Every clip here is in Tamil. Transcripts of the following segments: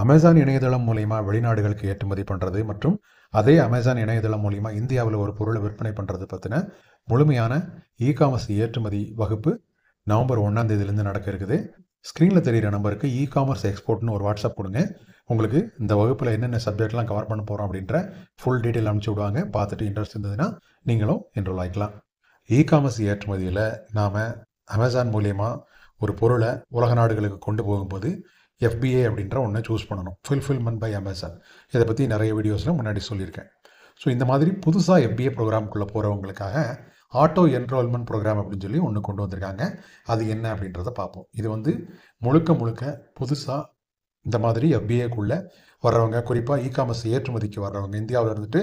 அமேசான் இணையதளம் மூலிமா வெளிநாடுகளுக்கு ஏற்றுமதி பண்ணுறது மற்றும் அதே அமேசான் இணையதளம் மூலிமா இந்தியாவில் ஒரு பொருளை விற்பனை பண்ணுறது பற்றின முழுமையான இ காமர்ஸ் ஏற்றுமதி வகுப்பு நவம்பர் ஒன்றாம் தேதியிலேருந்து நடக்க இருக்குது. ஸ்க்ரீனில் தெரிகிற நம்பருக்கு இ காமர்ஸ் எக்ஸ்போர்ட்னு ஒரு வாட்ஸ்அப் கொடுங்க. உங்களுக்கு இந்த வகுப்பில் என்னென்ன சப்ஜெக்ட்லாம் கவர் பண்ண போகிறோம் அப்படின்ற ஃபுல் டீட்டெயில் அனுப்பிச்சி விடுவாங்க. பார்த்துட்டு இன்ட்ரெஸ்ட் இருந்ததுன்னா நீங்களும் என்ரோல் ஆகிக்கலாம் இ காமர்ஸ் ஏற்றுமதியில் நாம் அமேசான் மூலியமாக ஒரு பொருளை உலக நாடுகளுக்கு கொண்டு போகும்போது எஃபிஏ அப்படின்ற ஒன்றை சூஸ் பண்ணணும். ஃபுல்ஃபில்மெண்ட் பை அமேசான் இதை பற்றி நிறைய வீடியோஸில் முன்னாடி சொல்லியிருக்கேன். ஸோ இந்த மாதிரி புதுசாக எஃபிஏ ப்ரோக்ராம்குள்ளே போகிறவங்களுக்காக ஆட்டோ என்ரோல்மெண்ட் ப்ரோக்ராம் அப்படின்னு சொல்லி ஒன்று கொண்டு வந்திருக்காங்க. அது என்ன அப்படின்றத பார்ப்போம். இது வந்து முழுக்க முழுக்க புதுசாக இந்த மாதிரி எஃபிஏக்குள்ளே வர்றவங்க குறிப்பாக இ காமர்ஸ் ஏற்றுமதிக்கு வர்றவங்க இந்தியாவில் இருந்துட்டு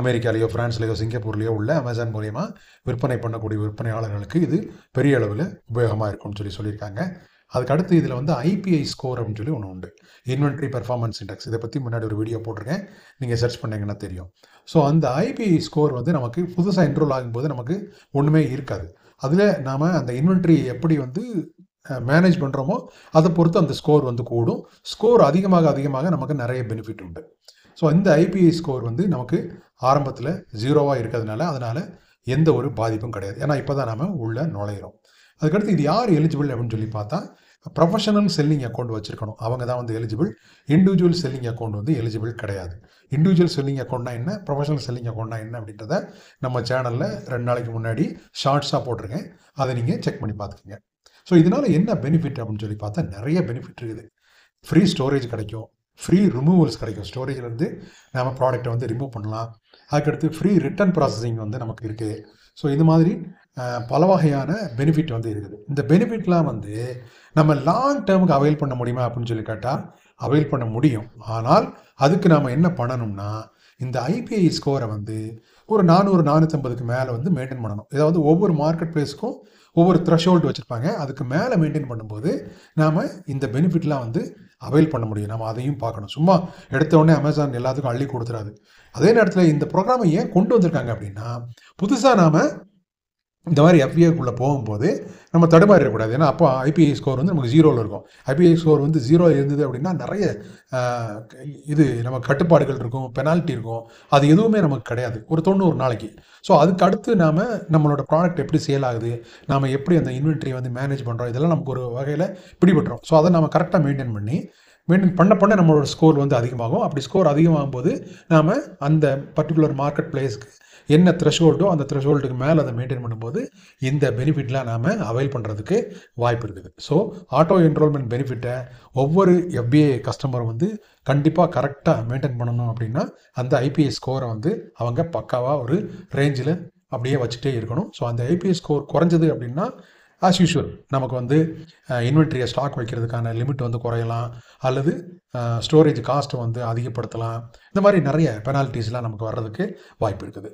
அமெரிக்காலேயோ ஃப்ரான்ஸ்லேயோ சிங்கப்பூர்லேயோ உள்ள அமேசான் மூலயமா விற்பனை பண்ணக்கூடிய விற்பனையாளர்களுக்கு இது பெரிய அளவில் உபயோகமாக இருக்கும்னு சொல்லி சொல்லியிருக்காங்க. அதுக்கு அடுத்து இதில் வந்து ஐபிஐ ஸ்கோர் அப்படின்னு சொல்லி ஒன்று உண்டு. இன்வென்ட்ரி பெர்ஃபார்மன்ஸ் இண்டெக்ஸ் இதை பற்றி முன்னாடி ஒரு வீடியோ போட்டிருக்கேன். நீங்கள் சர்ச் பண்ணீங்கன்னா தெரியும். ஸோ அந்த ஐபிஐ ஸ்கோர் வந்து நமக்கு புதுசாக என்ரோல் ஆகும்போது நமக்கு ஒன்றுமே இருக்காது. அதில் நாம் அந்த இன்வென்ட்ரி எப்படி வந்து மேனேஜ் பண்ணுறோமோ அதை பொறுத்து அந்த ஸ்கோர் வந்து கூடும். ஸ்கோர் அதிகமாக அதிகமாக நமக்கு நிறைய பெனிஃபிட் உண்டு. ஸோ இந்த ஐபிஐ ஸ்கோர் வந்து நமக்கு ஆரம்பத்தில் ஜீரோவாக இருக்கிறதுனால அதனால் எந்த ஒரு பாதிப்பும் கிடையாது. ஏன்னா இப்போ தான் நாம் உள்ளே நுழையிறோம். அதுக்கடுத்து இது யார் எலிஜிபிள் அப்படின்னு சொல்லி பார்த்தா ப்ரொஃபஷனல் செல்லிங் அக்கௌண்ட் வச்சுருக்கணும். அவங்க தான் வந்து எலிஜிபிள் இண்டிவிஜுவல் செல்லிங் அக்கௌண்ட் வந்து எலிஜிபிள் கிடையாது. இண்டிவிஜுவல் செல்லிங் அக்கௌண்ட்னா என்ன? ப்ரொஃபஷனல் செல்லிங் அக்கௌண்ட்னா என்ன அப்படின்றத நம்ம சேனலில் ரெண்டு நாளைக்கு முன்னாடி ஷார்ட்ஸாக போட்டிருக்கேன். அதை நீங்கள் செக் பண்ணி பார்த்துக்கோங்க. ஸோ இதனால் என்ன பெனிஃபிட் அப்படின்னு சொல்லி பார்த்தா நிறைய பெனிஃபிட் இருக்குது. ஃப்ரீ ஸ்டோரேஜ் கிடைக்கும். ஃப்ரீ ரிமூவல்ஸ் கிடைக்கும். ஸ்டோரேஜ்லேருந்து நம்ம ப்ராடக்ட்டை வந்து ரிமூவ் பண்ணலாம். அதுக்கடுத்து ஃப்ரீ ரிட்டர்ன் ப்ராசஸிங் வந்து நமக்கு இருக்குது ஸோ இது மாதிரி பல வகையான பெனிஃபிட் வந்து இருக்குது. இந்த பெனிஃபிட்லாம் வந்து நம்ம லாங் டேர்முக்கு அவைல் பண்ண முடியுமா அப்படின்னு சொல்லி கேட்டால் அவைல் பண்ண முடியும். ஆனால் அதுக்கு நாம் என்ன பண்ணணும்னா இந்த ஐபிஐ ஸ்கோரை வந்து ஒரு நானூறு நானூற்றம்பதுக்கு மேலே வந்து மெயின்டைன் பண்ணணும். ஏதாவது ஒவ்வொரு மார்க்கெட் ப்ளேஸ்க்கும் ஒவ்வொரு த்ரெஷோல்டு வச்சுருப்பாங்க. அதுக்கு மேலே மெயின்டைன் பண்ணும்போது நாம் இந்த பெனிஃபிட்லாம் வந்து அவைல் பண்ண முடியும். நம்ம அதையும் பார்க்கணும். சும்மா எடுத்த உடனே அமேசான் எல்லாத்துக்கும் அள்ளி கொடுத்துறாது. அதே நேரத்தில் இந்த ப்ரோக்ராமை ஏன் கொண்டு வந்திருக்காங்க அப்படின்னா புதுசாக நாம் இந்த மாதிரி எஃபிஏக்குள்ளே போகும்போது நம்ம தடுமாறிடக்கூடாது. ஏன்னா அப்போ ஐபிஐ ஸ்கோர் வந்து நமக்கு ஜீரோவில் இருக்கும். ஐபிஐ ஸ்கோர் வந்து ஜீரோ இருந்தது அப்படின்னா நிறைய இது நம்ம கட்டுப்பாடுகள் இருக்கும் பெனால்ட்டி இருக்கும். அது எதுவுமே நமக்கு கிடையாது. ஒரு தொண்ணூறு நாளைக்கு. ஸோ அதுக்கு அடுத்து நாம் நம்மளோட ப்ராடக்ட் எப்படி சேல் ஆகுது நாம் எப்படி அந்த இன்வென்ட்ரி வந்து மேனேஜ் பண்ணுறோம் இதெல்லாம் நமக்கு ஒரு வகையில் பிடிபட்டுரும். ஸோ அதை நம்ம கரெக்டாக மெயின்டைன் பண்ணி மெயின்டைன் பண்ண பண்ண நம்மளோட ஸ்கோர் வந்து அதிகமாகும். அப்படி ஸ்கோர் அதிகமாகும் போது நாம் அந்த பர்டிகுலர் மார்க்கெட் பிளேஸ்க்கு என்ன த்ரெஷ்ஹோல்டோ அந்த த்ரெஷ்ஹோல்டுக்கு மேலே அதை மெயின்டைன் பண்ணும்போது இந்த பெனிஃபிட்லாம் நாம் அவைல் பண்ணுறதுக்கு வாய்ப்பு இருக்குது. ஸோ ஆட்டோ என்ரோல்மெண்ட் பெனிஃபிட்டை ஒவ்வொரு எஃபிஐ கஸ்டமரும் வந்து கண்டிப்பாக கரெக்டாக மெயின்டைன் பண்ணணும் அப்படின்னா அந்த ஐபிஐ ஸ்கோரை வந்து அவங்க பக்காவாக ஒரு ரேஞ்சில் அப்படியே வச்சுட்டே இருக்கணும். ஸோ அந்த ஐபிஐ ஸ்கோர் குறைஞ்சது அப்படின்னா ஆஸ் யூஷுவல் நமக்கு வந்து இன்வென்ட்ரியை ஸ்டாக் வைக்கிறதுக்கான லிமிட் வந்து குறையலாம். அல்லது ஸ்டோரேஜ் காஸ்ட்டை வந்து அதிகப்படுத்தலாம். இந்த மாதிரி நிறைய பெனால்ட்டிஸ்லாம் நமக்கு வர்றதுக்கு வாய்ப்பு இருக்குது.